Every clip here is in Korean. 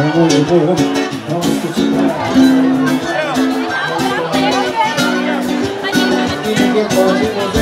이거 이지 이거 이게 거짓말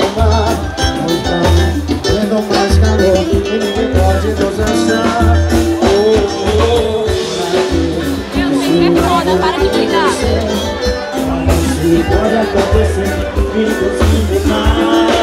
Agora tá você, me conseguindo mais